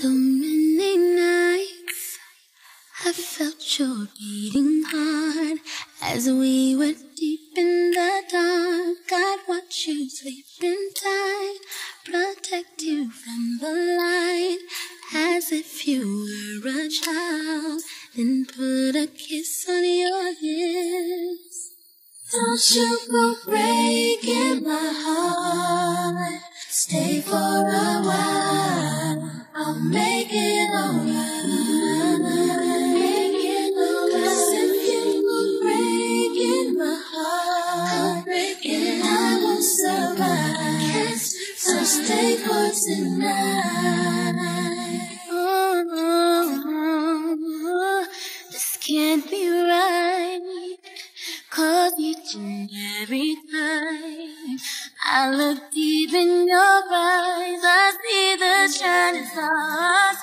So many nights I felt your beating heart as we were deep in the dark. I'd watch you sleeping tight, protect you from the light as if you were a child, then put a kiss on your lips. Don't you go breaking my heart. Stay for a while. Every time I look deep in your eyes, I see shining stars.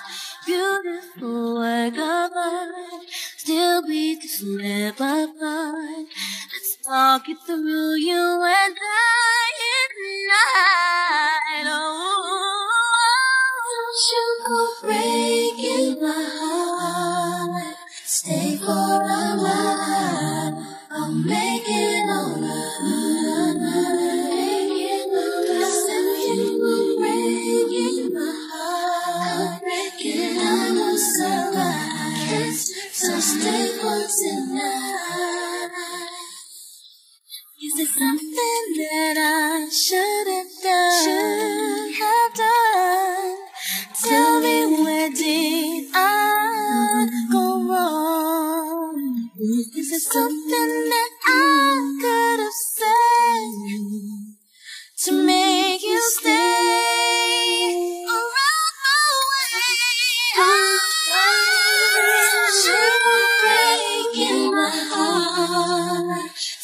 Beautiful work of art. Still we can slip apart. Let's talk it through, you and I tonight. Oh, don't you Is there something that I should have done? Should have done? Tell me where did I go wrong? Is there something that I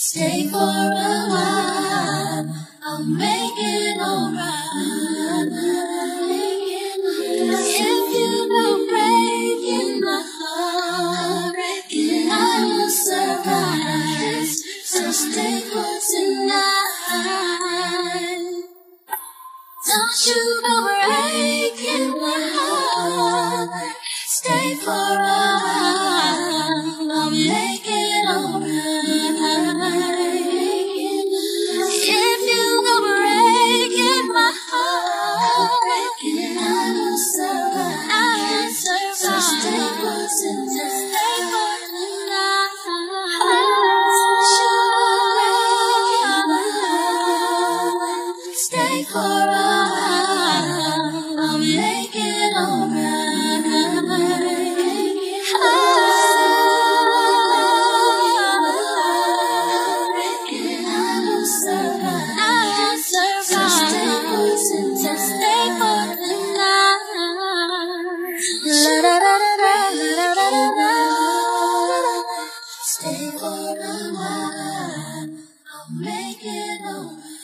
Stay for a while. I'll make it alright. If you don't break in my heart, I will survive. So stay for tonight. Don't you go breaking my heart. over a line. I'll make it over.